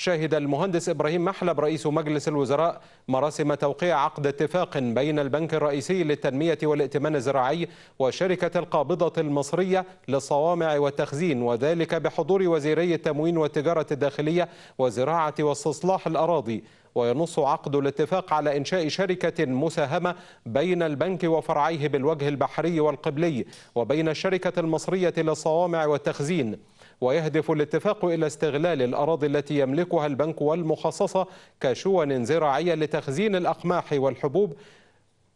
شهد المهندس إبراهيم محلب رئيس مجلس الوزراء مراسم توقيع عقد اتفاق بين البنك الرئيسي للتنمية والائتمان الزراعي وشركة القابضة المصرية للصوامع والتخزين وذلك بحضور وزيري التموين والتجارة الداخلية وزراعة واستصلاح الأراضي. وينص عقد الاتفاق على إنشاء شركة مساهمة بين البنك وفرعيه بالوجه البحري والقبلي وبين الشركة المصرية للصوامع والتخزين. ويهدف الاتفاق إلى استغلال الأراضي التي يملكها البنك والمخصصة كشون زراعية لتخزين الأقماح والحبوب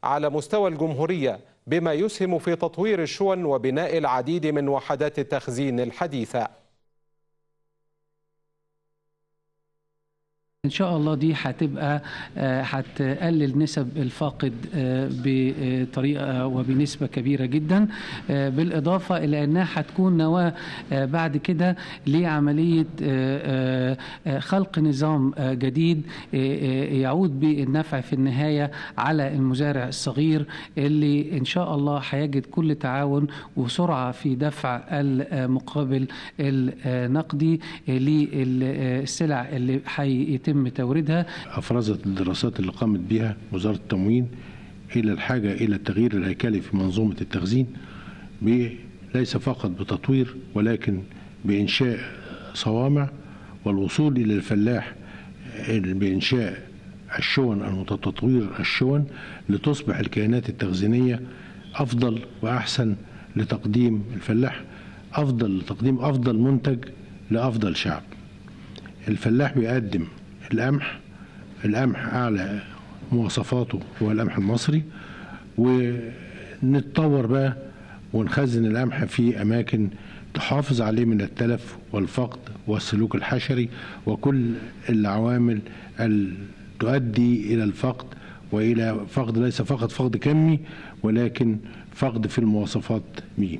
على مستوى الجمهورية بما يسهم في تطوير الشون وبناء العديد من وحدات التخزين الحديثة. إن شاء الله دي هتبقى هتقلل نسب الفاقد بطريقة وبنسبة كبيرة جدا. بالإضافة إلى إنها هتكون نواة بعد كده لعملية خلق نظام جديد يعود بالنفع في النهاية على المزارع الصغير اللي إن شاء الله هيجد كل تعاون وسرعة في دفع المقابل النقدي للسلع اللي هيتم يتم توريدها. أفرزت الدراسات اللي قامت بها وزارة التموين إلى الحاجة إلى التغيير الهيكلي في منظومة التخزين ليس فقط بتطوير ولكن بإنشاء صوامع والوصول إلى الفلاح بإنشاء الشون المتطوير الشون لتصبح الكيانات التخزينية أفضل وأحسن لتقديم الفلاح أفضل لتقديم أفضل منتج لأفضل شعب. الفلاح بيقدم القمح. القمح أعلى مواصفاته هو القمح المصري. ونتطور بقى ونخزن القمح في أماكن تحافظ عليه من التلف والفقد والسلوك الحشري وكل العوامل تؤدي إلى الفقد وإلى فقد ليس فقط فقد كمي ولكن فقد في المواصفات به